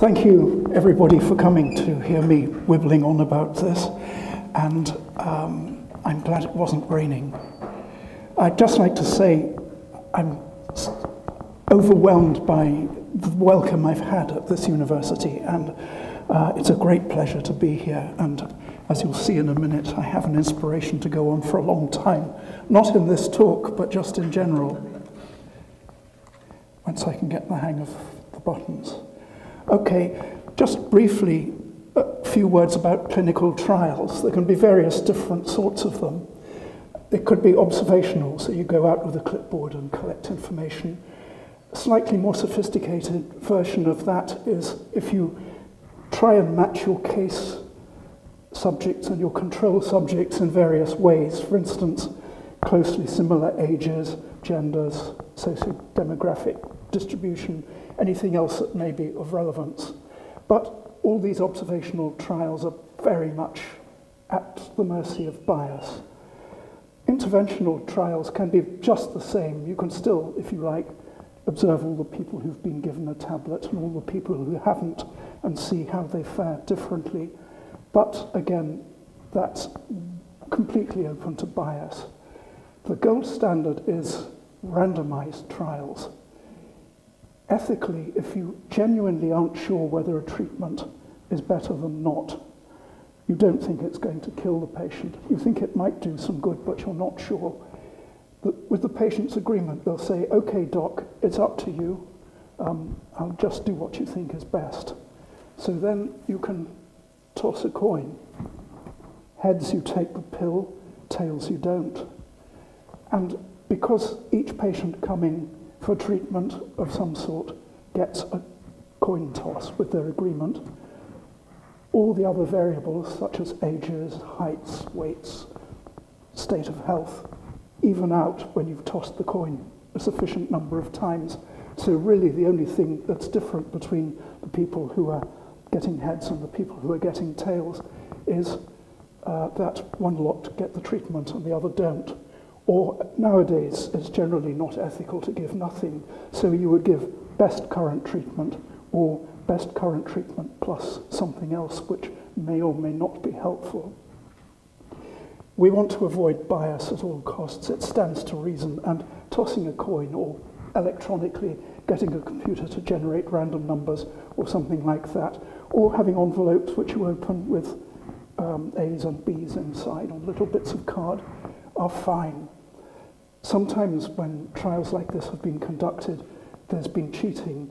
Thank you, everybody, for coming to hear me wibbling on about this. And um, I'm glad it wasn't raining. I'd just like to say I'm overwhelmed by the welcome I've had at this university, and uh, it's a great pleasure to be here. And as you'll see in a minute, I have an inspiration to go on for a long time, not in this talk, but just in general, once I can get the hang of the buttons. Okay, just briefly, a few words about clinical trials. There can be various different sorts of them. It could be observational, so you go out with a clipboard and collect information. A slightly more sophisticated version of that is if you try and match your case subjects and your control subjects in various ways. For instance, closely similar ages, genders, socio-demographic distribution, anything else that may be of relevance. But all these observational trials are very much at the mercy of bias. Interventional trials can be just the same. You can still, if you like, observe all the people who've been given a tablet and all the people who haven't and see how they fare differently. But again, that's completely open to bias. The gold standard is randomized trials ethically, if you genuinely aren't sure whether a treatment is better than not, you don't think it's going to kill the patient. You think it might do some good, but you're not sure. But with the patient's agreement, they'll say, okay, doc, it's up to you. Um, I'll just do what you think is best. So then you can toss a coin. Heads, you take the pill, tails, you don't. And because each patient coming for treatment of some sort gets a coin toss with their agreement. All the other variables, such as ages, heights, weights, state of health, even out when you've tossed the coin a sufficient number of times. So really the only thing that's different between the people who are getting heads and the people who are getting tails is uh, that one lot get the treatment and the other don't. Or nowadays, it's generally not ethical to give nothing, so you would give best current treatment or best current treatment plus something else which may or may not be helpful. We want to avoid bias at all costs. It stands to reason, and tossing a coin or electronically getting a computer to generate random numbers or something like that, or having envelopes which you open with um, A's and B's inside on little bits of card are fine. Sometimes when trials like this have been conducted, there's been cheating.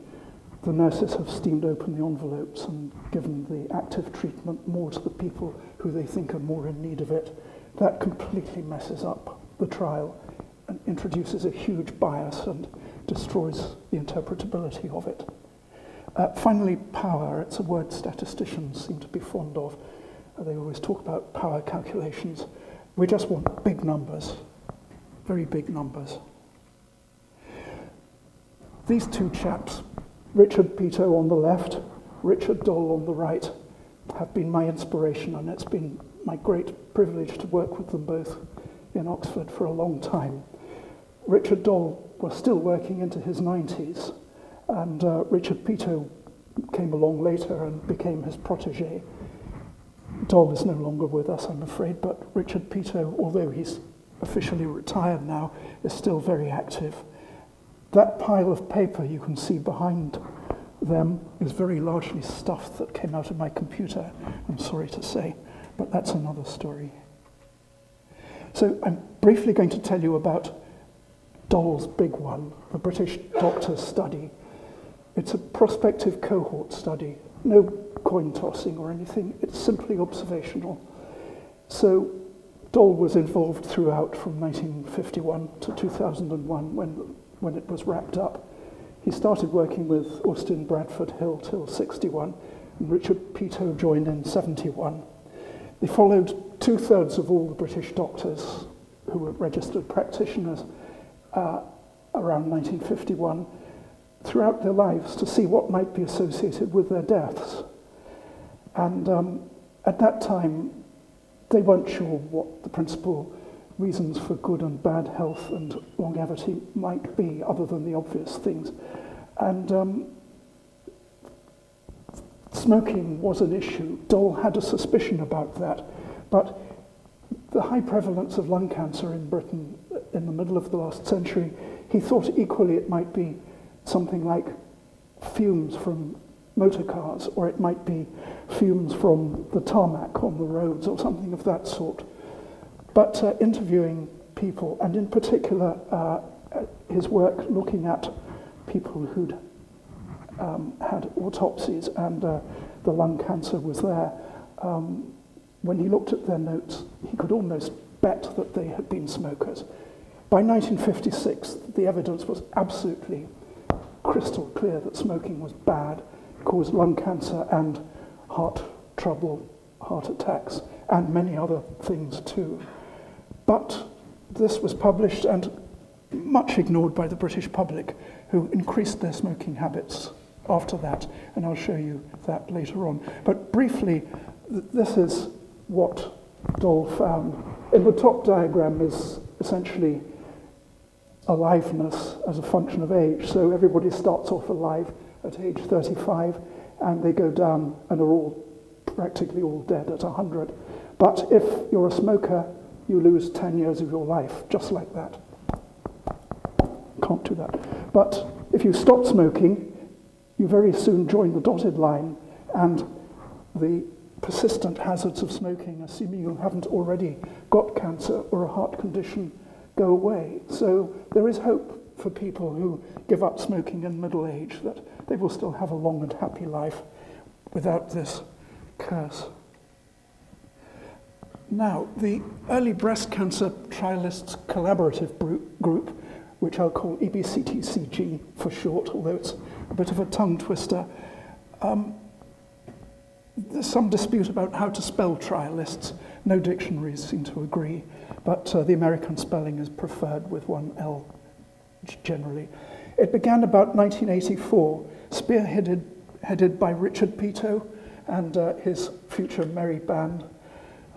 The nurses have steamed open the envelopes and given the active treatment more to the people who they think are more in need of it. That completely messes up the trial and introduces a huge bias and destroys the interpretability of it. Uh, finally, power. It's a word statisticians seem to be fond of. They always talk about power calculations. We just want big numbers very big numbers. These two chaps, Richard Peto on the left, Richard Doll on the right, have been my inspiration, and it's been my great privilege to work with them both in Oxford for a long time. Richard Doll was still working into his 90s, and uh, Richard Peto came along later and became his protege. Doll is no longer with us, I'm afraid, but Richard Peto, although he's officially retired now, is still very active. That pile of paper you can see behind them is very largely stuff that came out of my computer, I'm sorry to say, but that's another story. So I'm briefly going to tell you about Doll's big one, the British Doctor Study. It's a prospective cohort study, no coin tossing or anything, it's simply observational. So Doll was involved throughout from 1951 to 2001 when, when it was wrapped up. He started working with Austin Bradford Hill till 61, and Richard Peto joined in 71. They followed two-thirds of all the British doctors who were registered practitioners uh, around 1951 throughout their lives to see what might be associated with their deaths. And um, at that time, they weren't sure what the principal reasons for good and bad health and longevity might be, other than the obvious things. And um, smoking was an issue. Doll had a suspicion about that, but the high prevalence of lung cancer in Britain in the middle of the last century, he thought equally it might be something like fumes from motor cars, or it might be fumes from the tarmac on the roads, or something of that sort. But uh, interviewing people, and in particular uh, his work looking at people who'd um, had autopsies and uh, the lung cancer was there, um, when he looked at their notes, he could almost bet that they had been smokers. By 1956, the evidence was absolutely crystal clear that smoking was bad, caused lung cancer and heart trouble, heart attacks, and many other things too. But this was published and much ignored by the British public, who increased their smoking habits after that, and I'll show you that later on. But briefly, th this is what Doll found. Um, in the top diagram is essentially aliveness as a function of age. So everybody starts off alive at age 35, and they go down and are all practically all dead at 100. But if you're a smoker, you lose 10 years of your life, just like that. Can't do that. But if you stop smoking, you very soon join the dotted line, and the persistent hazards of smoking, assuming you haven't already got cancer or a heart condition, go away. So there is hope for people who give up smoking in middle age that they will still have a long and happy life without this curse. Now, the Early Breast Cancer Trialists Collaborative Group, which I'll call EBCTCG for short, although it's a bit of a tongue twister, um, there's some dispute about how to spell trialists. No dictionaries seem to agree, but uh, the American spelling is preferred with one L generally. It began about 1984, spearheaded headed by Richard Peto and uh, his future merry band,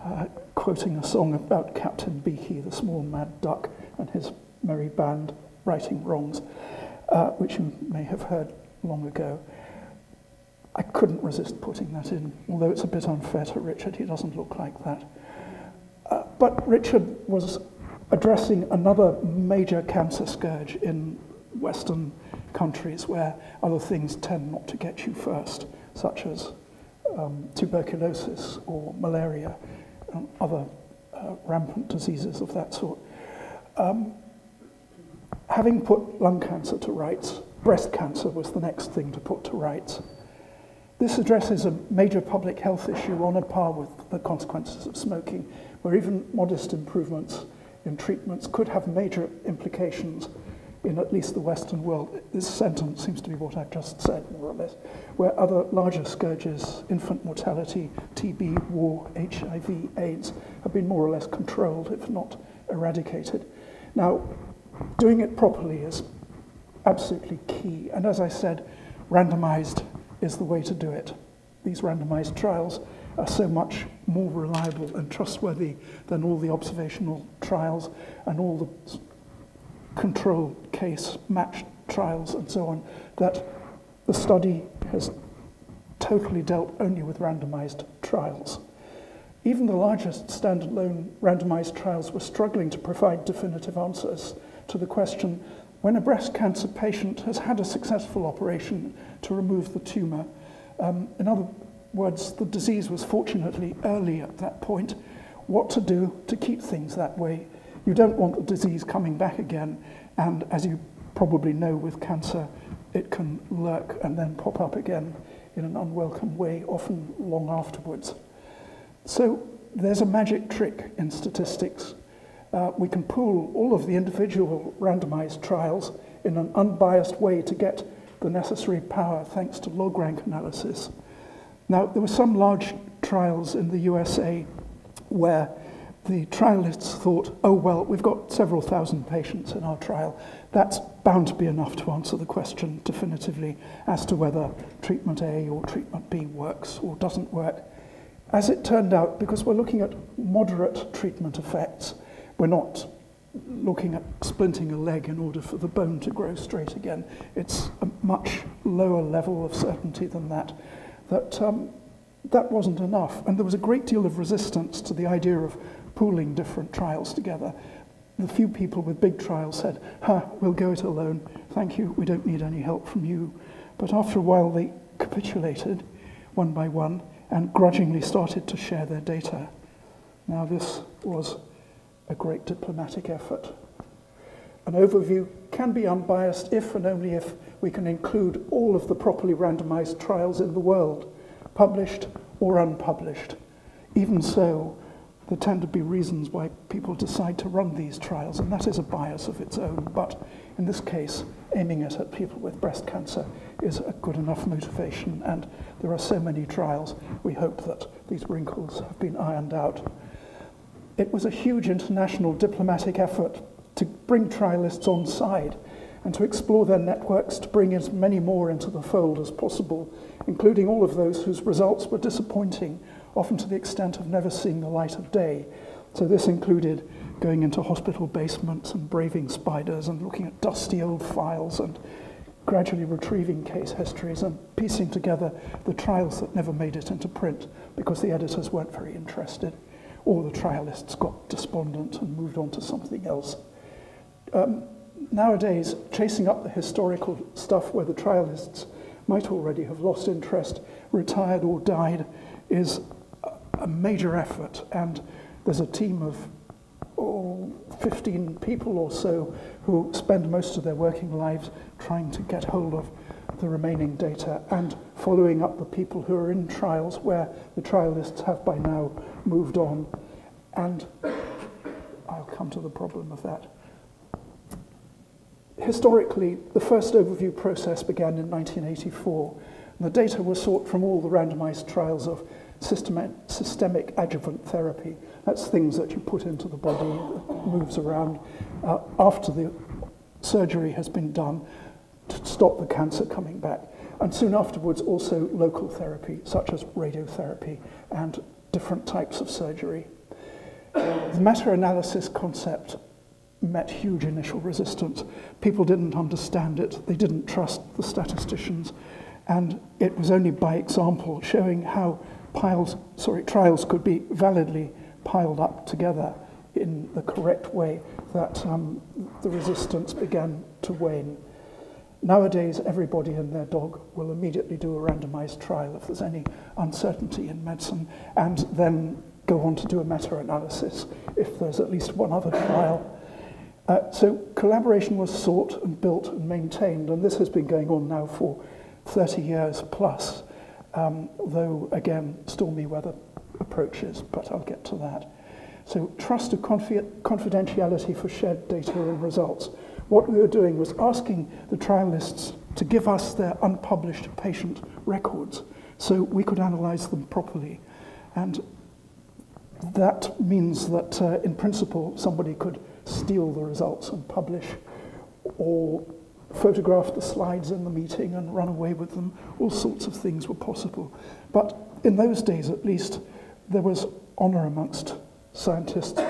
uh, quoting a song about Captain Beaky, the small mad duck, and his merry band righting wrongs, uh, which you may have heard long ago. I couldn't resist putting that in, although it's a bit unfair to Richard, he doesn't look like that. Uh, but Richard was addressing another major cancer scourge in Western countries where other things tend not to get you first, such as um, tuberculosis or malaria and other uh, rampant diseases of that sort. Um, having put lung cancer to rights, breast cancer was the next thing to put to rights. This addresses a major public health issue on a par with the consequences of smoking, where even modest improvements in treatments could have major implications in at least the Western world. This sentence seems to be what I've just said, more or less, where other larger scourges, infant mortality, TB, war, HIV, AIDS, have been more or less controlled, if not eradicated. Now, doing it properly is absolutely key. And as I said, randomized is the way to do it. These randomized trials are so much more reliable and trustworthy than all the observational trials and all the control case matched trials and so on that the study has totally dealt only with randomized trials. Even the largest standalone randomized trials were struggling to provide definitive answers to the question when a breast cancer patient has had a successful operation to remove the tumor, um, in other words, the disease was fortunately early at that point, what to do to keep things that way. You don't want the disease coming back again, and as you probably know with cancer, it can lurk and then pop up again in an unwelcome way, often long afterwards. So there's a magic trick in statistics uh, we can pool all of the individual randomized trials in an unbiased way to get the necessary power thanks to log rank analysis. Now, there were some large trials in the USA where the trialists thought, oh, well, we've got several thousand patients in our trial. That's bound to be enough to answer the question definitively as to whether treatment A or treatment B works or doesn't work. As it turned out, because we're looking at moderate treatment effects, we're not looking at splinting a leg in order for the bone to grow straight again. It's a much lower level of certainty than that. that um, that wasn't enough. And there was a great deal of resistance to the idea of pooling different trials together. The few people with big trials said, ha, we'll go it alone. Thank you, we don't need any help from you. But after a while, they capitulated one by one and grudgingly started to share their data. Now, this was a great diplomatic effort. An overview can be unbiased if and only if we can include all of the properly randomized trials in the world, published or unpublished. Even so, there tend to be reasons why people decide to run these trials, and that is a bias of its own. But in this case, aiming it at people with breast cancer is a good enough motivation, and there are so many trials, we hope that these wrinkles have been ironed out. It was a huge international diplomatic effort to bring trialists on side and to explore their networks to bring as many more into the fold as possible, including all of those whose results were disappointing often to the extent of never seeing the light of day. So this included going into hospital basements and braving spiders and looking at dusty old files and gradually retrieving case histories and piecing together the trials that never made it into print because the editors weren't very interested or the trialists got despondent and moved on to something else. Um, nowadays, chasing up the historical stuff where the trialists might already have lost interest, retired or died, is a major effort, and there's a team of oh, 15 people or so who spend most of their working lives trying to get hold of the remaining data and following up the people who are in trials where the trialists have by now moved on. And I'll come to the problem of that. Historically, the first overview process began in 1984. And the data was sought from all the randomized trials of systemic, systemic adjuvant therapy. That's things that you put into the body that moves around uh, after the surgery has been done to stop the cancer coming back. And soon afterwards, also local therapy, such as radiotherapy and different types of surgery. The meta-analysis concept met huge initial resistance. People didn't understand it. They didn't trust the statisticians. And it was only by example showing how piles, sorry, trials could be validly piled up together in the correct way that um, the resistance began to wane. Nowadays, everybody and their dog will immediately do a randomized trial if there's any uncertainty in medicine, and then go on to do a meta-analysis if there's at least one other trial. Uh, so collaboration was sought and built and maintained, and this has been going on now for 30 years plus um, though again, stormy weather approaches, but I'll get to that. So trust of confi confidentiality for shared data and results. What we were doing was asking the trialists to give us their unpublished patient records so we could analyze them properly. And that means that, uh, in principle, somebody could steal the results and publish or photograph the slides in the meeting and run away with them. All sorts of things were possible. But in those days, at least, there was honor amongst scientists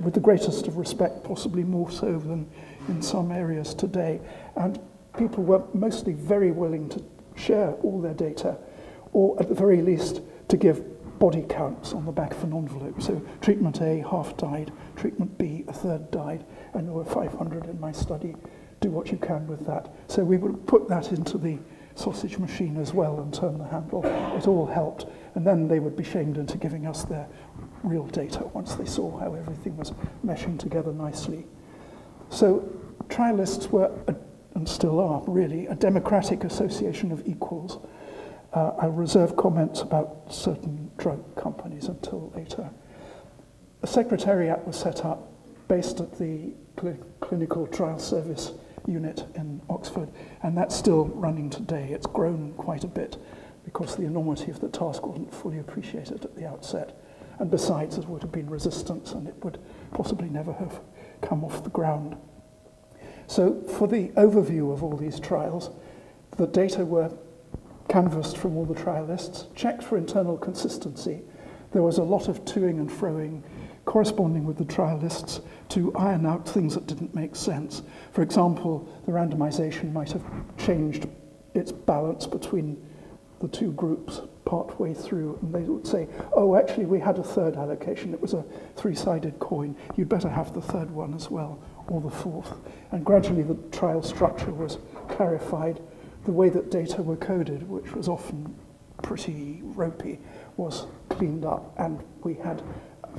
with the greatest of respect, possibly more so than in some areas today. And people were mostly very willing to share all their data, or at the very least, to give body counts on the back of an envelope. So treatment A, half died, treatment B, a third died, and there were 500 in my study do what you can with that. So we would put that into the sausage machine as well and turn the handle. It all helped. And then they would be shamed into giving us their real data once they saw how everything was meshing together nicely. So trialists were, a, and still are really, a democratic association of equals. Uh, I'll reserve comments about certain drug companies until later. A secretariat was set up based at the Cl Clinical Trial Service unit in Oxford, and that's still running today. It's grown quite a bit because the enormity of the task wasn't fully appreciated at the outset. And besides, there would have been resistance and it would possibly never have come off the ground. So for the overview of all these trials, the data were canvassed from all the trialists, checked for internal consistency. There was a lot of toing and froing corresponding with the trialists to iron out things that didn't make sense. For example, the randomization might have changed its balance between the two groups part way through, and they would say, oh, actually, we had a third allocation. It was a three-sided coin. You'd better have the third one as well, or the fourth. And gradually the trial structure was clarified. The way that data were coded, which was often pretty ropey, was cleaned up, and we had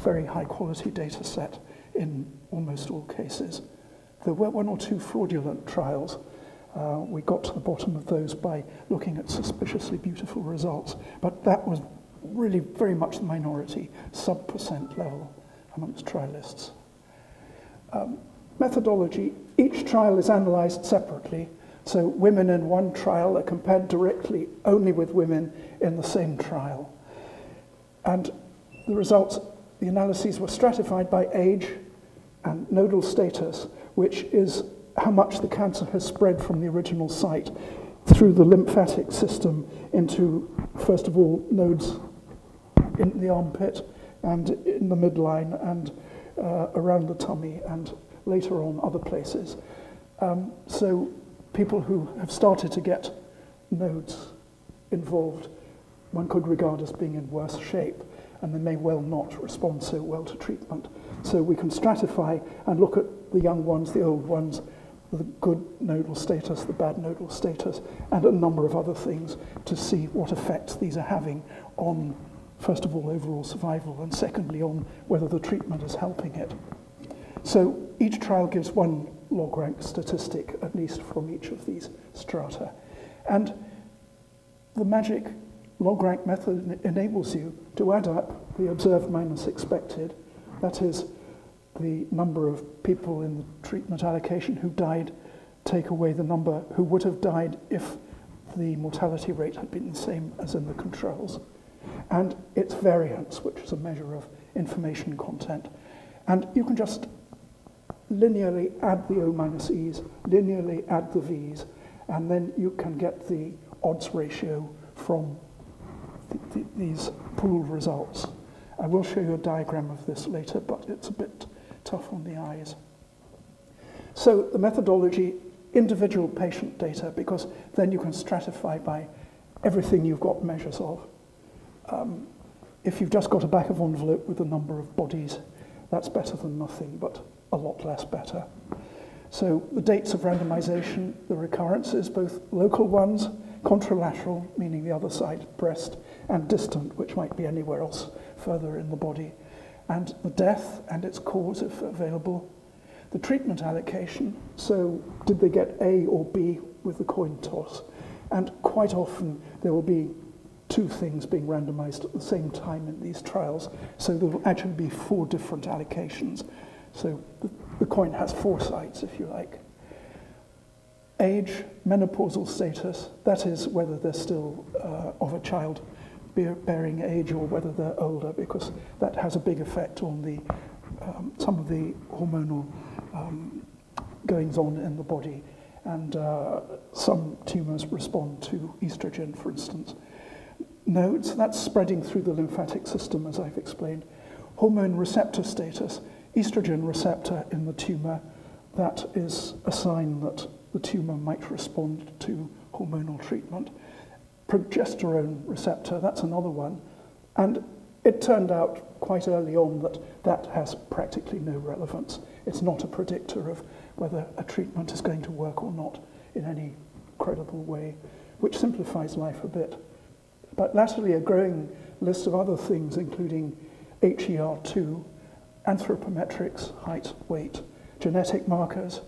very high-quality data set in almost all cases. There were one or two fraudulent trials, uh, we got to the bottom of those by looking at suspiciously beautiful results, but that was really very much the minority, sub percent level amongst trialists. Um, methodology, each trial is analysed separately, so women in one trial are compared directly only with women in the same trial. And the results, the analyses were stratified by age and nodal status, which is how much the cancer has spread from the original site through the lymphatic system into, first of all, nodes in the armpit and in the midline and uh, around the tummy and later on other places. Um, so people who have started to get nodes involved, one could regard as being in worse shape and they may well not respond so well to treatment. So we can stratify and look at the young ones, the old ones, the good nodal status, the bad nodal status, and a number of other things to see what effects these are having on, first of all, overall survival, and secondly, on whether the treatment is helping it. So each trial gives one log rank statistic, at least from each of these strata. And the magic log rank method enables you to add up the observed minus expected, that is, the number of people in the treatment allocation who died, take away the number who would have died if the mortality rate had been the same as in the controls. And its variance, which is a measure of information content. And you can just linearly add the O minus E's, linearly add the V's, and then you can get the odds ratio from th th these pooled results. I will show you a diagram of this later, but it's a bit tough on the eyes. So the methodology, individual patient data, because then you can stratify by everything you've got measures of. Um, if you've just got a back of envelope with a number of bodies, that's better than nothing, but a lot less better. So the dates of randomization, the recurrences, both local ones, contralateral, meaning the other side, breast, and distant, which might be anywhere else further in the body and the death and its cause, if available, the treatment allocation, so did they get A or B with the coin toss? And quite often there will be two things being randomized at the same time in these trials, so there will actually be four different allocations. So the, the coin has four sides, if you like. Age, menopausal status, that is whether they're still uh, of a child bearing age or whether they're older, because that has a big effect on the, um, some of the hormonal um, goings on in the body. And uh, some tumors respond to estrogen, for instance. Nodes, that's spreading through the lymphatic system, as I've explained. Hormone receptor status, estrogen receptor in the tumor, that is a sign that the tumor might respond to hormonal treatment progesterone receptor, that's another one. And it turned out quite early on that that has practically no relevance. It's not a predictor of whether a treatment is going to work or not in any credible way, which simplifies life a bit. But latterly, a growing list of other things, including HER2, anthropometrics, height, weight, genetic markers,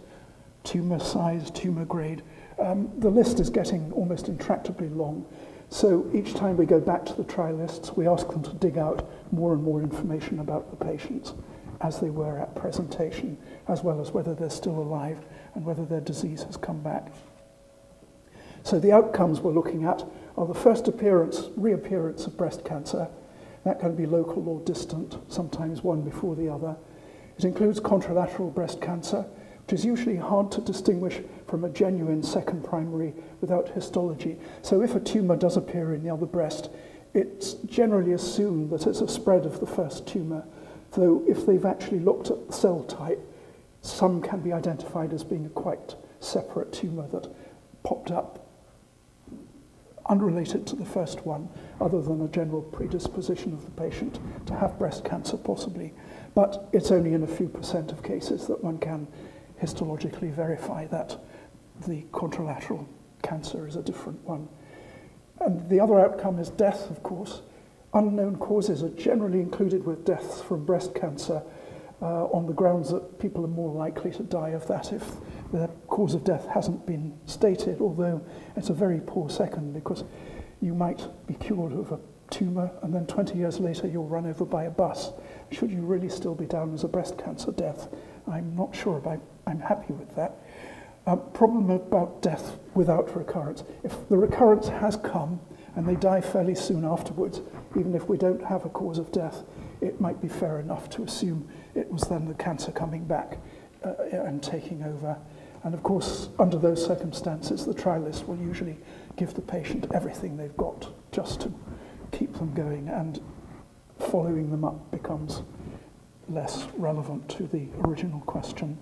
tumor size, tumor grade, um, the list is getting almost intractably long. So each time we go back to the trialists, we ask them to dig out more and more information about the patients as they were at presentation, as well as whether they're still alive and whether their disease has come back. So the outcomes we're looking at are the first appearance, reappearance of breast cancer. That can be local or distant, sometimes one before the other. It includes contralateral breast cancer, which is usually hard to distinguish from a genuine second primary without histology. So if a tumour does appear in the other breast, it's generally assumed that it's a spread of the first tumour, though if they've actually looked at the cell type, some can be identified as being a quite separate tumour that popped up unrelated to the first one, other than a general predisposition of the patient to have breast cancer, possibly. But it's only in a few percent of cases that one can histologically verify that the contralateral cancer is a different one. And the other outcome is death, of course. Unknown causes are generally included with deaths from breast cancer uh, on the grounds that people are more likely to die of that if the cause of death hasn't been stated, although it's a very poor second because you might be cured of a tumour and then 20 years later you'll run over by a bus. Should you really still be down as a breast cancer death? I'm not sure, but I'm happy with that. A problem about death without recurrence. If the recurrence has come and they die fairly soon afterwards, even if we don't have a cause of death, it might be fair enough to assume it was then the cancer coming back uh, and taking over. And of course, under those circumstances, the trialist will usually give the patient everything they've got just to keep them going, and following them up becomes less relevant to the original question.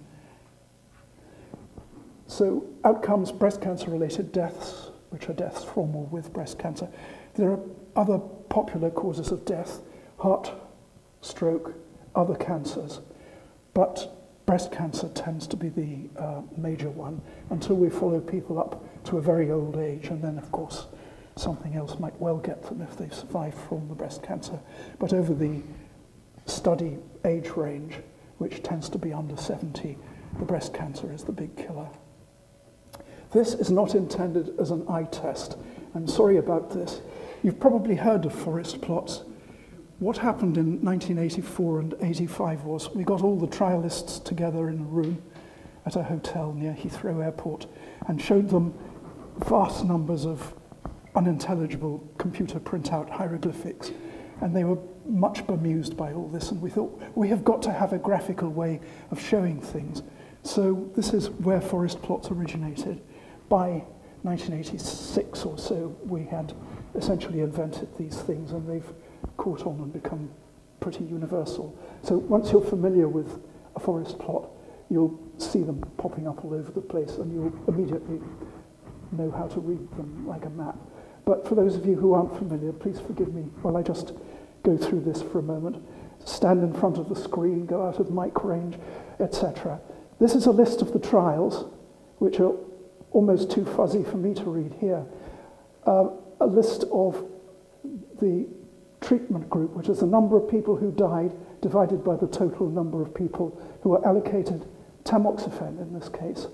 So outcomes, breast cancer related deaths, which are deaths from or with breast cancer. There are other popular causes of death, heart, stroke, other cancers. But breast cancer tends to be the uh, major one until we follow people up to a very old age. And then, of course, something else might well get them if they survive from the breast cancer. But over the study age range, which tends to be under 70, the breast cancer is the big killer. This is not intended as an eye test. I'm sorry about this. You've probably heard of forest plots. What happened in 1984 and 85 was we got all the trialists together in a room at a hotel near Heathrow Airport and showed them vast numbers of unintelligible computer printout hieroglyphics. And they were much bemused by all this. And we thought, we have got to have a graphical way of showing things. So this is where forest plots originated by 1986 or so, we had essentially invented these things and they've caught on and become pretty universal. So once you're familiar with a forest plot, you'll see them popping up all over the place and you'll immediately know how to read them like a map. But for those of you who aren't familiar, please forgive me while I just go through this for a moment. Stand in front of the screen, go out of mic range, etc. This is a list of the trials, which are almost too fuzzy for me to read here, uh, a list of the treatment group, which is the number of people who died divided by the total number of people who were allocated tamoxifen in this case.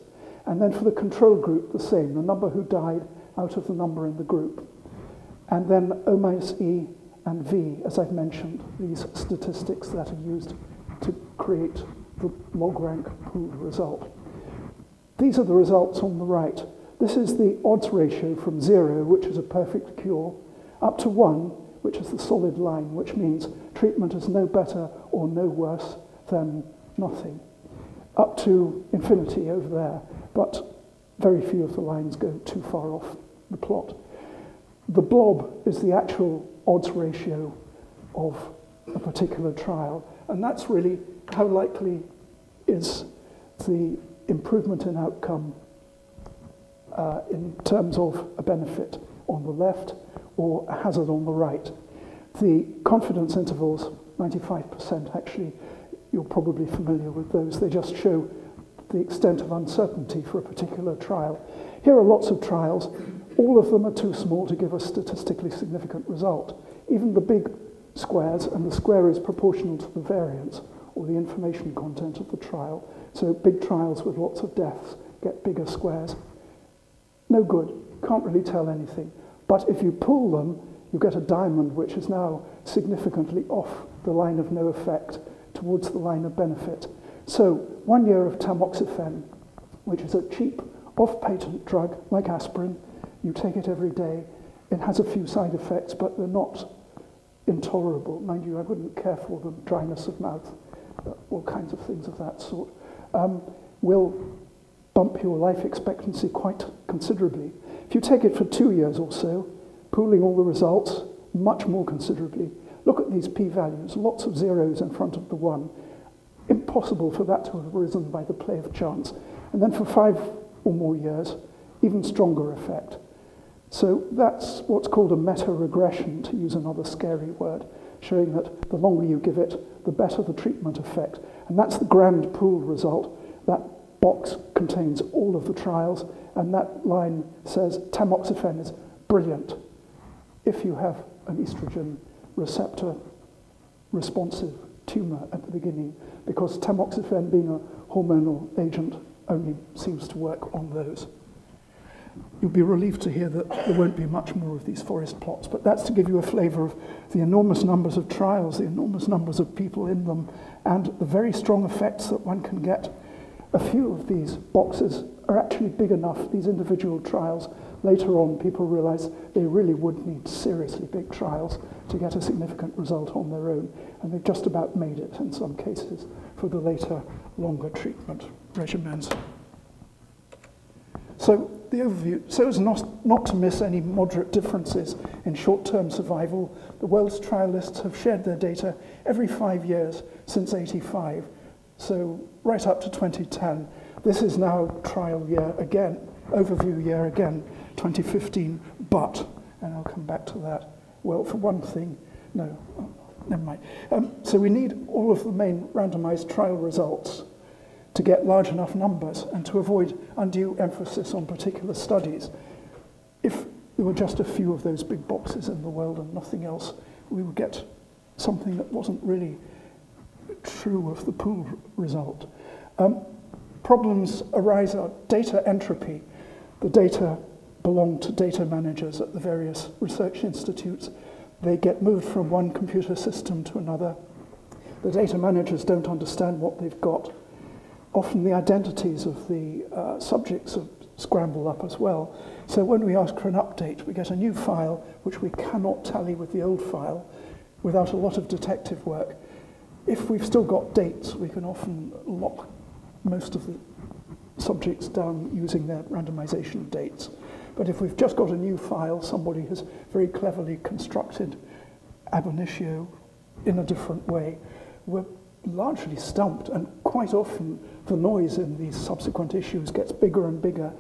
And then for the control group, the same, the number who died out of the number in the group. And then O minus E and V, as I've mentioned, these statistics that are used to create the log rank pooled result. These are the results on the right. This is the odds ratio from zero, which is a perfect cure, up to one, which is the solid line, which means treatment is no better or no worse than nothing, up to infinity over there, but very few of the lines go too far off the plot. The blob is the actual odds ratio of a particular trial, and that's really how likely is the improvement in outcome uh, in terms of a benefit on the left or a hazard on the right. The confidence intervals, 95% actually, you're probably familiar with those. They just show the extent of uncertainty for a particular trial. Here are lots of trials. All of them are too small to give a statistically significant result. Even the big squares, and the square is proportional to the variance or the information content of the trial, so big trials with lots of deaths get bigger squares. No good. Can't really tell anything. But if you pull them, you get a diamond which is now significantly off the line of no effect towards the line of benefit. So one year of tamoxifen, which is a cheap off-patent drug like aspirin, you take it every day. It has a few side effects, but they're not intolerable. Mind you, I wouldn't care for them, dryness of mouth, all kinds of things of that sort um, will bump your life expectancy quite considerably. If you take it for two years or so, pooling all the results much more considerably, look at these p-values, lots of zeros in front of the one. Impossible for that to have arisen by the play of chance. And then for five or more years, even stronger effect. So that's what's called a meta-regression, to use another scary word, showing that the longer you give it, the better the treatment effect. And that's the grand pool result. That box contains all of the trials, and that line says tamoxifen is brilliant if you have an estrogen receptor responsive tumor at the beginning, because tamoxifen, being a hormonal agent, only seems to work on those. You'll be relieved to hear that there won't be much more of these forest plots, but that's to give you a flavour of the enormous numbers of trials, the enormous numbers of people in them, and the very strong effects that one can get. A few of these boxes are actually big enough, these individual trials. Later on, people realize they really would need seriously big trials to get a significant result on their own, and they've just about made it in some cases for the later, longer treatment regimens. So the overview, so as not, not to miss any moderate differences in short-term survival, the world's trialists have shared their data every five years since 85, so right up to 2010. This is now trial year again, overview year again, 2015, but, and I'll come back to that, well, for one thing, no, oh, never mind. Um, so we need all of the main randomized trial results to get large enough numbers and to avoid undue emphasis on particular studies. If there were just a few of those big boxes in the world and nothing else, we would get something that wasn't really true of the pool result. Um, problems arise are data entropy. The data belong to data managers at the various research institutes. They get moved from one computer system to another. The data managers don't understand what they've got often the identities of the uh, subjects are scrambled up as well. So when we ask for an update, we get a new file which we cannot tally with the old file without a lot of detective work. If we've still got dates, we can often lock most of the subjects down using their randomization dates. But if we've just got a new file, somebody has very cleverly constructed ab initio in a different way, we're largely stumped, and quite often the noise in these subsequent issues gets bigger and bigger.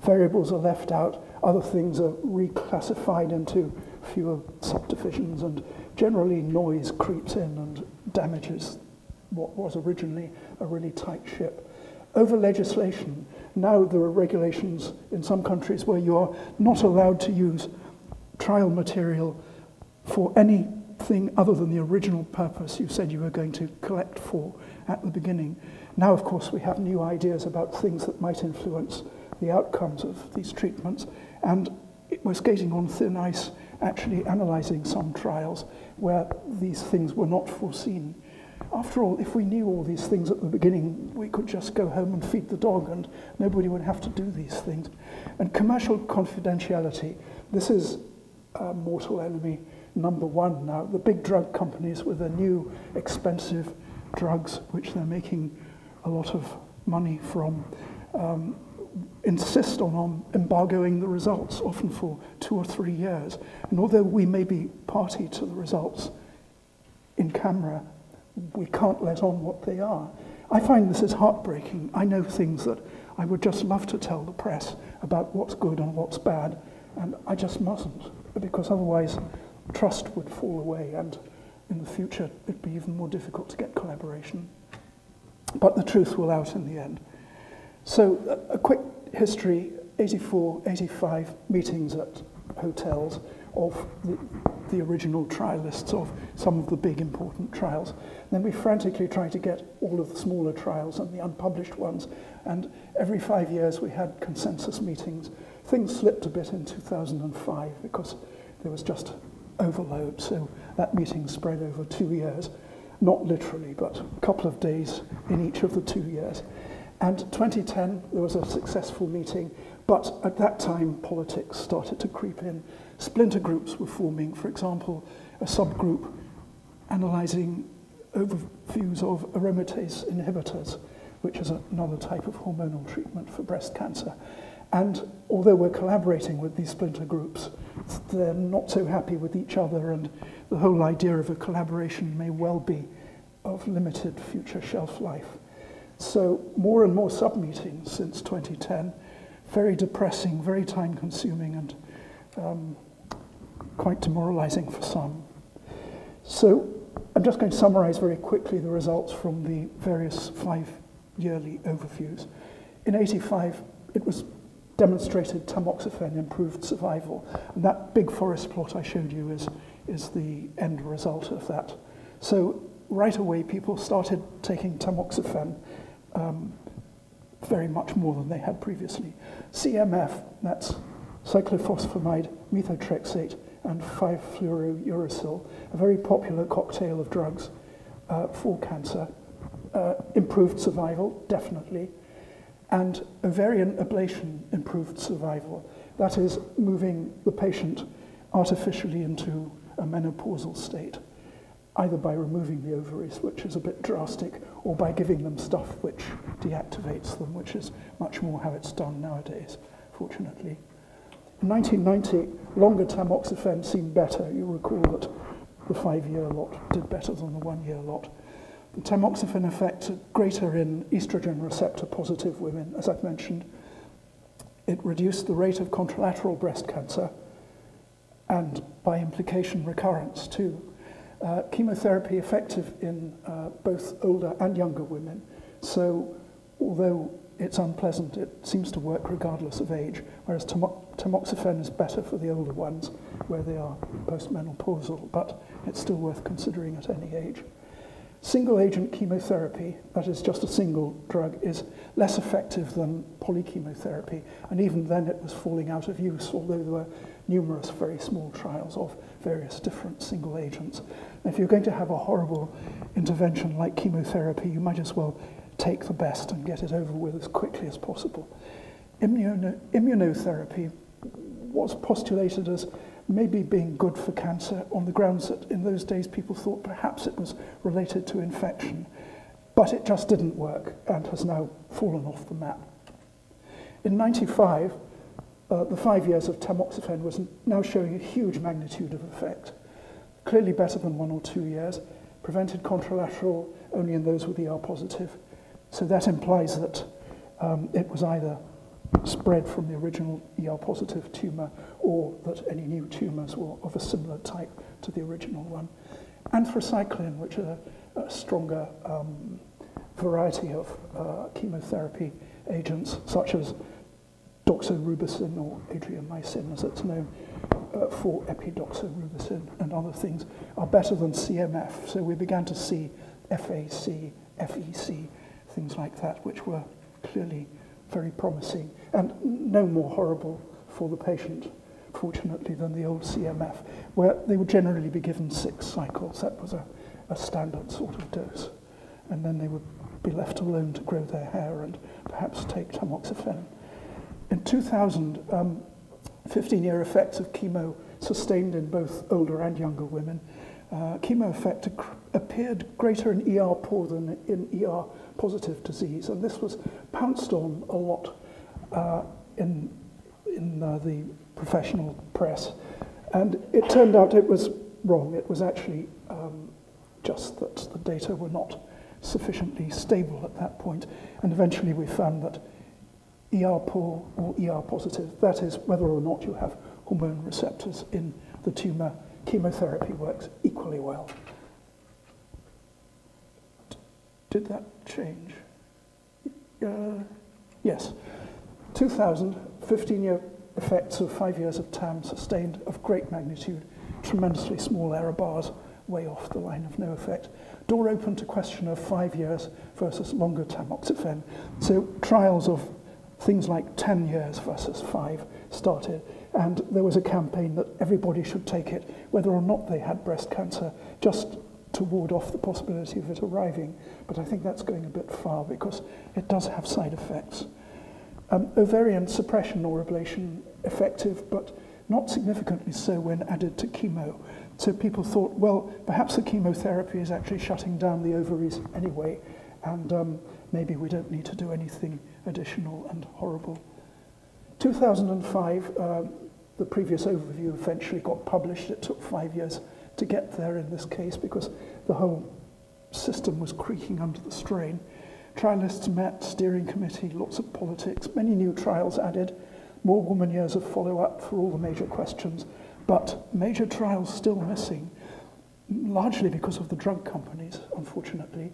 Variables are left out, other things are reclassified into fewer subdivisions, and generally noise creeps in and damages what was originally a really tight ship. Over legislation, now there are regulations in some countries where you are not allowed to use trial material for any thing other than the original purpose you said you were going to collect for at the beginning. Now, of course, we have new ideas about things that might influence the outcomes of these treatments, and we're skating on thin ice, actually analyzing some trials where these things were not foreseen. After all, if we knew all these things at the beginning, we could just go home and feed the dog and nobody would have to do these things. And commercial confidentiality, this is a mortal enemy number one now. The big drug companies with their new expensive drugs, which they're making a lot of money from, um, insist on, on embargoing the results, often for two or three years. And although we may be party to the results in camera, we can't let on what they are. I find this is heartbreaking. I know things that I would just love to tell the press about what's good and what's bad, and I just mustn't, because otherwise trust would fall away and in the future it'd be even more difficult to get collaboration. But the truth will out in the end. So a, a quick history, 84, 85 meetings at hotels of the, the original trialists of some of the big important trials. Then we frantically tried to get all of the smaller trials and the unpublished ones. And every five years we had consensus meetings. Things slipped a bit in 2005 because there was just overload. So that meeting spread over two years, not literally, but a couple of days in each of the two years. And 2010, there was a successful meeting, but at that time, politics started to creep in. Splinter groups were forming, for example, a subgroup analyzing overviews of aromatase inhibitors, which is another type of hormonal treatment for breast cancer. And although we're collaborating with these splinter groups, they're not so happy with each other, and the whole idea of a collaboration may well be of limited future shelf life. So more and more sub-meetings since 2010, very depressing, very time-consuming, and um, quite demoralizing for some. So I'm just going to summarize very quickly the results from the various five yearly overviews. In 85, it was demonstrated tamoxifen improved survival. And that big forest plot I showed you is, is the end result of that. So right away, people started taking tamoxifen um, very much more than they had previously. CMF, that's cyclophosphamide, methotrexate, and 5-fluorouracil, a very popular cocktail of drugs uh, for cancer. Uh, improved survival, definitely. And ovarian ablation improved survival. That is moving the patient artificially into a menopausal state, either by removing the ovaries, which is a bit drastic, or by giving them stuff which deactivates them, which is much more how it's done nowadays, fortunately. In 1990, longer tamoxifen seemed better. You recall that the five-year lot did better than the one-year lot. Tamoxifen effect greater in estrogen receptor positive women, as I've mentioned. It reduced the rate of contralateral breast cancer and, by implication, recurrence too. Uh, chemotherapy effective in uh, both older and younger women. So, although it's unpleasant, it seems to work regardless of age, whereas tamo tamoxifen is better for the older ones where they are postmenopausal, but it's still worth considering at any age. Single agent chemotherapy, that is just a single drug, is less effective than polychemotherapy, and even then it was falling out of use, although there were numerous very small trials of various different single agents. And if you're going to have a horrible intervention like chemotherapy, you might as well take the best and get it over with as quickly as possible. Immuno immunotherapy was postulated as maybe being good for cancer on the grounds that in those days people thought perhaps it was related to infection. But it just didn't work and has now fallen off the map. In 95, uh, the five years of tamoxifen was now showing a huge magnitude of effect, clearly better than one or two years, prevented contralateral only in those with ER positive. So that implies that um, it was either spread from the original ER positive tumour or that any new tumours were of a similar type to the original one. Anthracycline, which is a, a stronger um, variety of uh, chemotherapy agents, such as doxorubicin or adriamycin, as it's known, uh, for epidoxorubicin and other things, are better than CMF. So we began to see FAC, FEC, things like that, which were clearly very promising and no more horrible for the patient, fortunately, than the old CMF, where they would generally be given six cycles. That was a, a standard sort of dose. And then they would be left alone to grow their hair and perhaps take tamoxifen. In 2000, um, 15-year effects of chemo sustained in both older and younger women. Uh, chemo effect appeared greater in ER poor than in ER positive disease, and this was pounced on a lot uh, in, in uh, the professional press. And it turned out it was wrong. It was actually um, just that the data were not sufficiently stable at that point. And eventually we found that ER poor or ER positive, that is, whether or not you have hormone receptors in the tumor, chemotherapy works equally well. Did that change? Uh, yes. 2000, 15-year effects of five years of TAM sustained of great magnitude, tremendously small error bars, way off the line of no effect. Door open to question of five years versus longer tamoxifen. So trials of things like 10 years versus five started. And there was a campaign that everybody should take it, whether or not they had breast cancer, just to ward off the possibility of it arriving. But I think that's going a bit far because it does have side effects. Um, ovarian suppression or ablation effective, but not significantly so when added to chemo. So people thought, well, perhaps the chemotherapy is actually shutting down the ovaries anyway, and um, maybe we don't need to do anything additional and horrible. 2005, uh, the previous overview eventually got published. It took five years to get there in this case because the whole system was creaking under the strain. Trialists met, steering committee, lots of politics, many new trials added, more woman years of follow-up for all the major questions, but major trials still missing, largely because of the drug companies, unfortunately,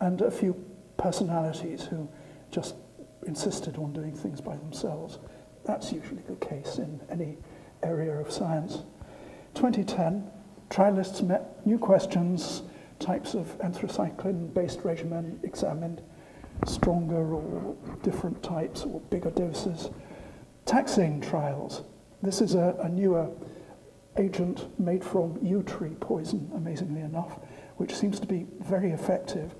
and a few personalities who just insisted on doing things by themselves. That's usually the case in any area of science. 2010, trialists met new questions, types of anthracycline-based regimen examined, stronger or different types or bigger doses. Taxane trials. This is a, a newer agent made from yew tree poison, amazingly enough, which seems to be very effective.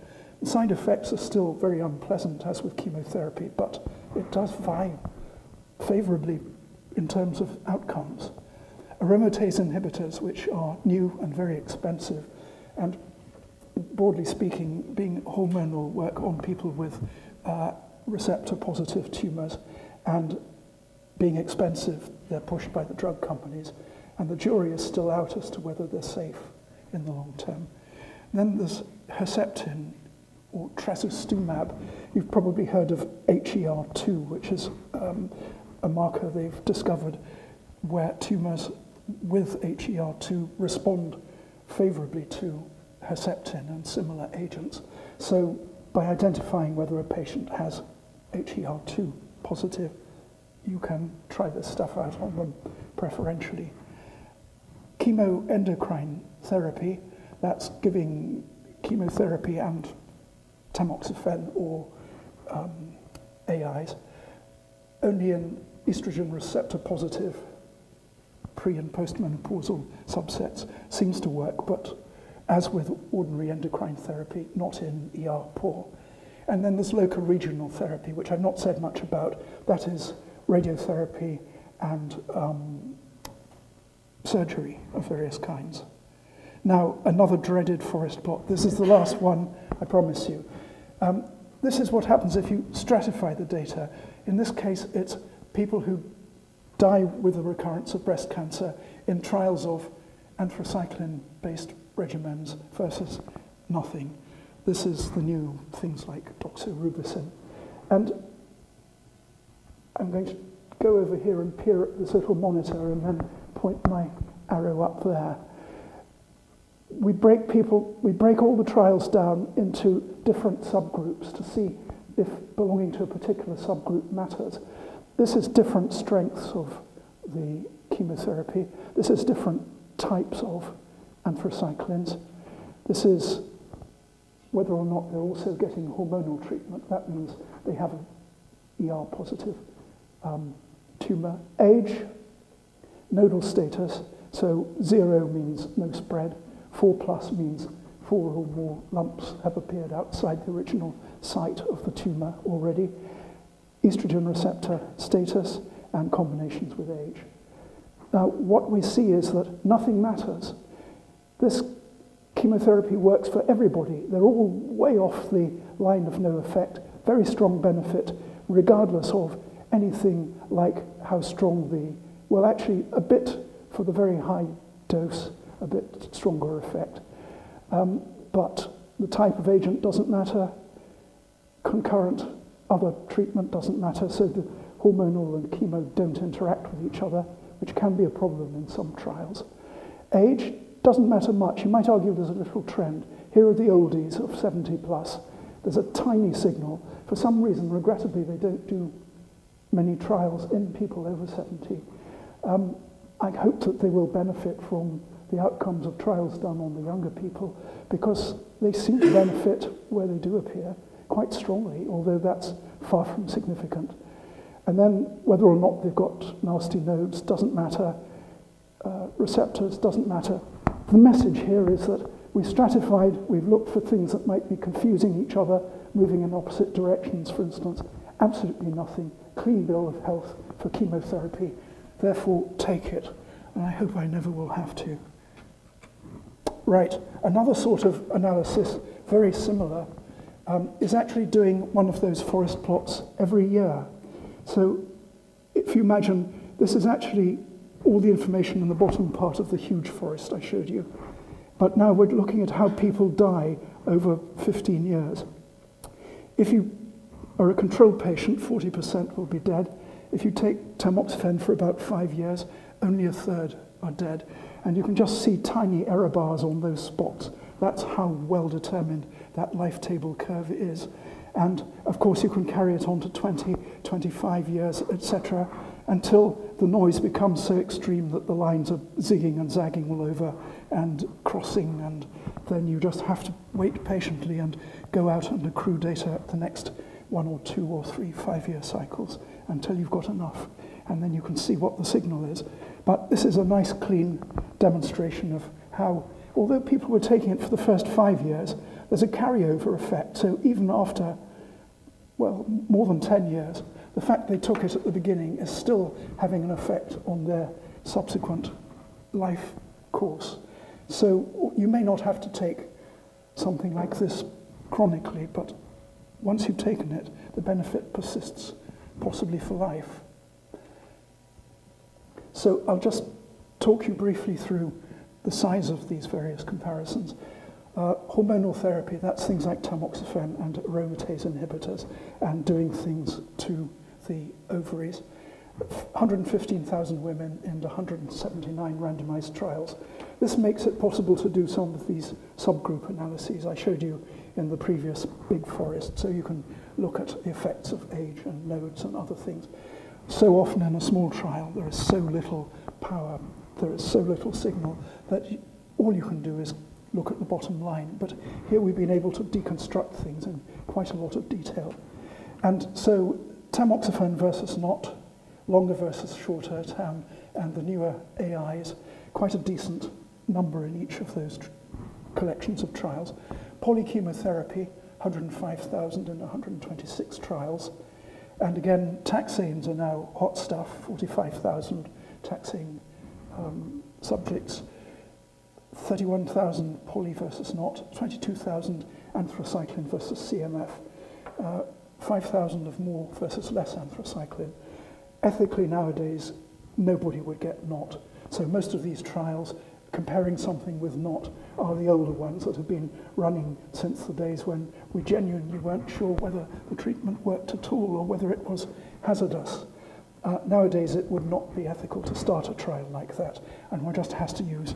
Side effects are still very unpleasant, as with chemotherapy, but it does vie favorably in terms of outcomes. Aromatase inhibitors, which are new and very expensive, and broadly speaking, being hormonal work on people with uh, receptor positive tumors and being expensive, they're pushed by the drug companies. And the jury is still out as to whether they're safe in the long term. then there's Herceptin or trastuzumab. You've probably heard of HER2, which is um, a marker they've discovered where tumors with HER2 respond favorably to Herceptin and similar agents. So by identifying whether a patient has HER2 positive, you can try this stuff out on them preferentially. Chemoendocrine therapy, that's giving chemotherapy and tamoxifen or um, AIs, only in estrogen receptor positive pre and postmenopausal subsets seems to work, but as with ordinary endocrine therapy, not in ER poor. And then there's local regional therapy, which I've not said much about. That is radiotherapy and um, surgery of various kinds. Now, another dreaded forest plot. This is the last one, I promise you. Um, this is what happens if you stratify the data. In this case, it's people who die with a recurrence of breast cancer in trials of anthracycline-based regimens versus nothing. This is the new things like doxorubicin. And I'm going to go over here and peer at this little monitor and then point my arrow up there. We break people, we break all the trials down into different subgroups to see if belonging to a particular subgroup matters. This is different strengths of the chemotherapy. This is different types of anthracyclines. This is whether or not they're also getting hormonal treatment. That means they have an ER positive um, tumor. Age, nodal status, so zero means no spread, four plus means four or more lumps have appeared outside the original site of the tumor already. Estrogen receptor status and combinations with age. Now, what we see is that nothing matters. This chemotherapy works for everybody. They're all way off the line of no effect, very strong benefit, regardless of anything like how strong the, well, actually, a bit for the very high dose, a bit stronger effect. Um, but the type of agent doesn't matter. Concurrent other treatment doesn't matter. So the hormonal and chemo don't interact with each other, which can be a problem in some trials. Age doesn't matter much. You might argue there's a little trend. Here are the oldies of 70 plus. There's a tiny signal. For some reason, regrettably, they don't do many trials in people over 70. Um, I hope that they will benefit from the outcomes of trials done on the younger people because they seem to benefit where they do appear quite strongly, although that's far from significant. And then whether or not they've got nasty nodes doesn't matter, uh, receptors doesn't matter. The message here is that we stratified, we've looked for things that might be confusing each other, moving in opposite directions, for instance. Absolutely nothing. Clean bill of health for chemotherapy. Therefore, take it. And I hope I never will have to. Right, another sort of analysis, very similar, um, is actually doing one of those forest plots every year. So if you imagine, this is actually all the information in the bottom part of the huge forest I showed you. But now we're looking at how people die over 15 years. If you are a control patient, 40% will be dead. if you take tamoxifen for about five years, only a third are dead. And you can just see tiny error bars on those spots. That's how well determined that life table curve is. And of course, you can carry it on to 20, 25 years, etc., until the noise becomes so extreme that the lines are zigging and zagging all over and crossing, and then you just have to wait patiently and go out and accrue data at the next one or two or three five year cycles until you've got enough, and then you can see what the signal is. But this is a nice, clean demonstration of how, although people were taking it for the first five years, there's a carryover effect. So even after, well, more than 10 years, the fact they took it at the beginning is still having an effect on their subsequent life course. So you may not have to take something like this chronically, but once you've taken it, the benefit persists, possibly for life. So I'll just talk you briefly through the size of these various comparisons. Uh, hormonal therapy, that's things like tamoxifen and aromatase inhibitors, and doing things to the ovaries. 115,000 women in 179 randomized trials. This makes it possible to do some of these subgroup analyses I showed you in the previous big forest, so you can look at the effects of age and nodes and other things. So often in a small trial, there is so little power, there is so little signal that all you can do is look at the bottom line. But here we've been able to deconstruct things in quite a lot of detail. And so tamoxifen versus not, longer versus shorter tam, and the newer AIs, quite a decent number in each of those collections of trials. Polychemotherapy, 105,000 in 126 trials. And again, taxanes are now hot stuff, 45,000 taxane um, subjects, 31,000 poly versus not, 22,000 anthracycline versus CMF, uh, 5,000 of more versus less anthracycline. Ethically nowadays, nobody would get not. So most of these trials comparing something with not are the older ones that have been running since the days when we genuinely weren't sure whether the treatment worked at all or whether it was hazardous. Uh, nowadays, it would not be ethical to start a trial like that, and one just has to use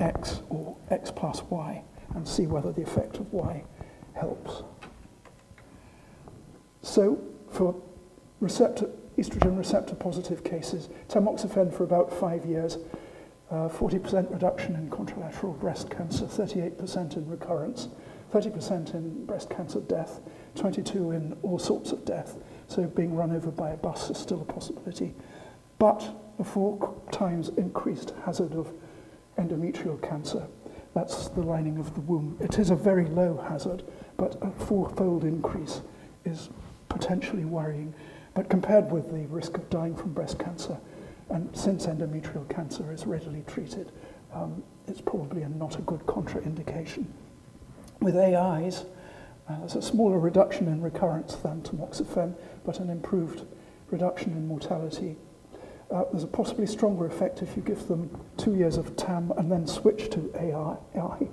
X or X plus Y and see whether the effect of Y helps. So, for receptor, estrogen receptor positive cases, tamoxifen for about five years, 40% uh, reduction in contralateral breast cancer, 38% in recurrence, 30% in breast cancer death, 22 in all sorts of death. So being run over by a bus is still a possibility. But a four times increased hazard of endometrial cancer. That's the lining of the womb. It is a very low hazard, but a fourfold increase is potentially worrying. But compared with the risk of dying from breast cancer, and since endometrial cancer is readily treated, um, it's probably a not a good contraindication. With AIs, uh, there's a smaller reduction in recurrence than tamoxifen, but an improved reduction in mortality. Uh, there's a possibly stronger effect if you give them two years of TAM and then switch to AI,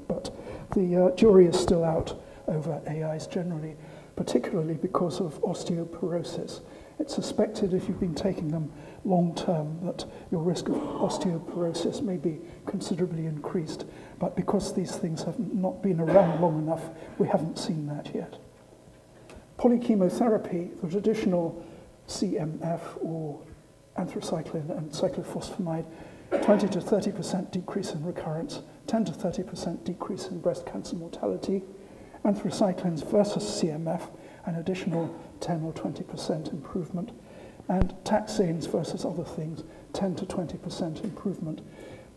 but the uh, jury is still out over AIs generally, particularly because of osteoporosis. It's suspected if you've been taking them long term that your risk of osteoporosis may be considerably increased. But because these things have not been around long enough, we haven't seen that yet. Polychemotherapy, the traditional CMF or anthracycline and cyclophosphamide, 20 to 30% decrease in recurrence, 10 to 30% decrease in breast cancer mortality. Anthracyclines versus CMF, an additional 10 or 20% improvement and taxanes versus other things, 10 to 20% improvement.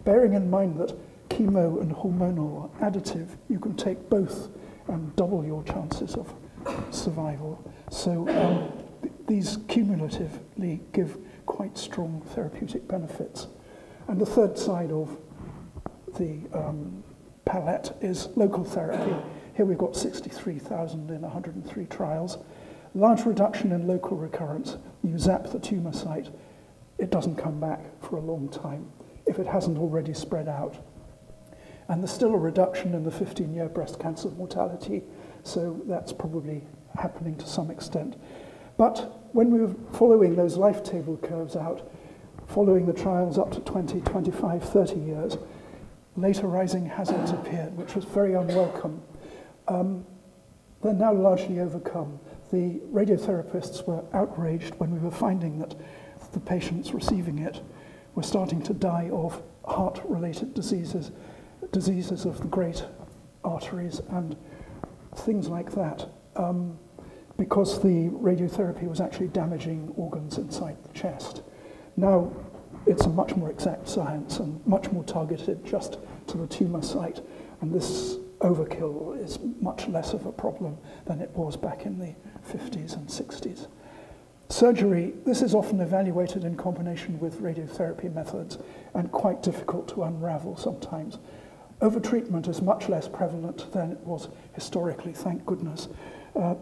Bearing in mind that chemo and hormonal are additive, you can take both and double your chances of survival. So um, th these cumulatively give quite strong therapeutic benefits. And the third side of the um, palette is local therapy. Here we've got 63,000 in 103 trials. Large reduction in local recurrence. You zap the tumour site, it doesn't come back for a long time if it hasn't already spread out. And there's still a reduction in the 15-year breast cancer mortality, so that's probably happening to some extent. But when we were following those life table curves out, following the trials up to 20, 25, 30 years, later rising hazards appeared, which was very unwelcome. Um, they're now largely overcome. The radiotherapists were outraged when we were finding that the patients receiving it were starting to die of heart-related diseases, diseases of the great arteries and things like that, um, because the radiotherapy was actually damaging organs inside the chest. Now, it's a much more exact science and much more targeted just to the tumor site, and this overkill is much less of a problem than it was back in the 50s and 60s. Surgery, this is often evaluated in combination with radiotherapy methods and quite difficult to unravel sometimes. Overtreatment is much less prevalent than it was historically, thank goodness. Uh,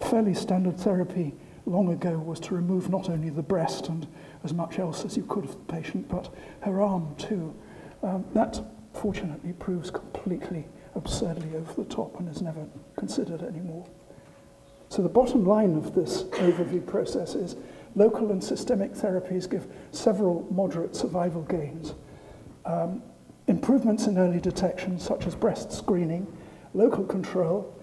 fairly standard therapy long ago was to remove not only the breast and as much else as you could of the patient, but her arm too. Um, that fortunately proves completely absurdly over the top and is never considered anymore. So the bottom line of this overview process is local and systemic therapies give several moderate survival gains. Um, improvements in early detection, such as breast screening, local control,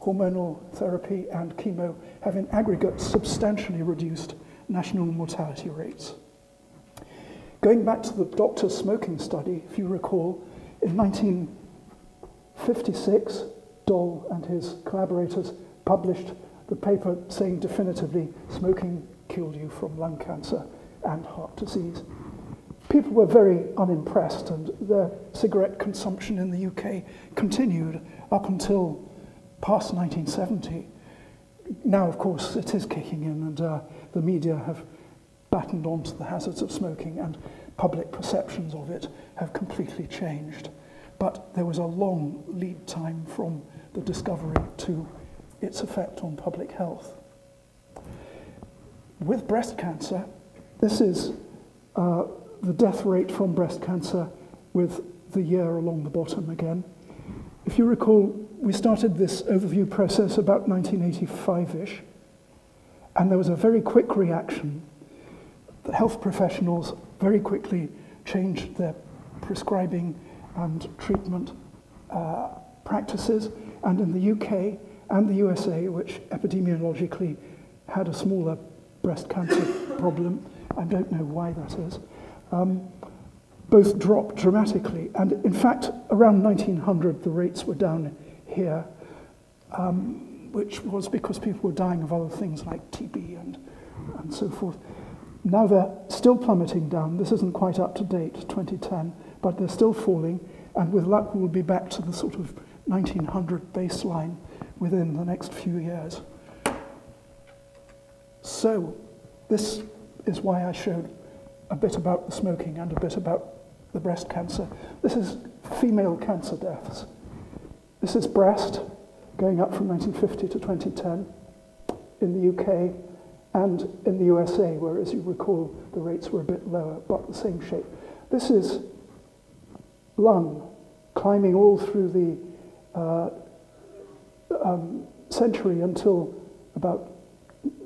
hormonal therapy, and chemo, have in aggregate substantially reduced national mortality rates. Going back to the doctor smoking study, if you recall, in 1956, Doll and his collaborators published the paper saying definitively smoking killed you from lung cancer and heart disease. People were very unimpressed, and their cigarette consumption in the UK continued up until past 1970. Now, of course, it is kicking in, and uh, the media have battened onto the hazards of smoking, and public perceptions of it have completely changed. But there was a long lead time from the discovery to its effect on public health. With breast cancer, this is uh, the death rate from breast cancer with the year along the bottom again. If you recall, we started this overview process about 1985-ish, and there was a very quick reaction. The health professionals very quickly changed their prescribing and treatment uh, practices, and in the UK, and the USA, which epidemiologically had a smaller breast cancer problem. I don't know why that is. Um, both dropped dramatically. And in fact, around 1900, the rates were down here, um, which was because people were dying of other things like TB and, and so forth. Now they're still plummeting down. This isn't quite up to date, 2010, but they're still falling. And with luck, we'll be back to the sort of 1900 baseline within the next few years. So this is why I showed a bit about the smoking and a bit about the breast cancer. This is female cancer deaths. This is breast going up from 1950 to 2010 in the UK and in the USA, where, as you recall, the rates were a bit lower, but the same shape. This is lung climbing all through the uh, um, century until about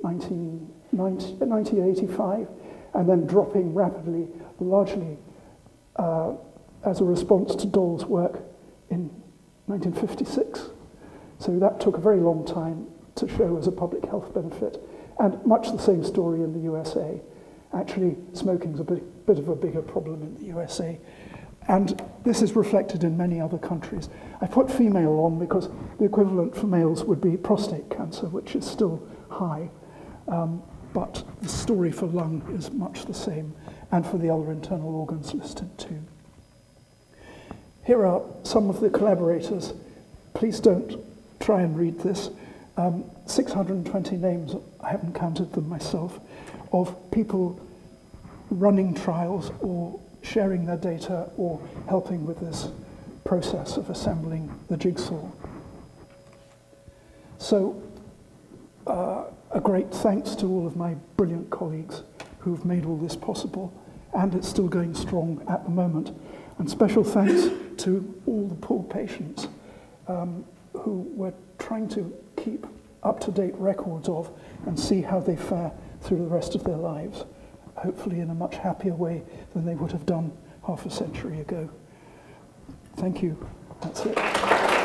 1990, 1985, and then dropping rapidly, largely uh, as a response to Doll's work in 1956. So that took a very long time to show as a public health benefit. And much the same story in the USA. Actually, smoking is a bit, bit of a bigger problem in the USA and this is reflected in many other countries. I put female on because the equivalent for males would be prostate cancer, which is still high. Um, but the story for lung is much the same, and for the other internal organs listed too. Here are some of the collaborators. Please don't try and read this. Um, 620 names, I haven't counted them myself, of people running trials or sharing their data or helping with this process of assembling the jigsaw. So uh, a great thanks to all of my brilliant colleagues who've made all this possible, and it's still going strong at the moment. And special thanks to all the poor patients um, who were trying to keep up-to-date records of and see how they fare through the rest of their lives, hopefully in a much happier way than they would have done half a century ago. Thank you. That's it.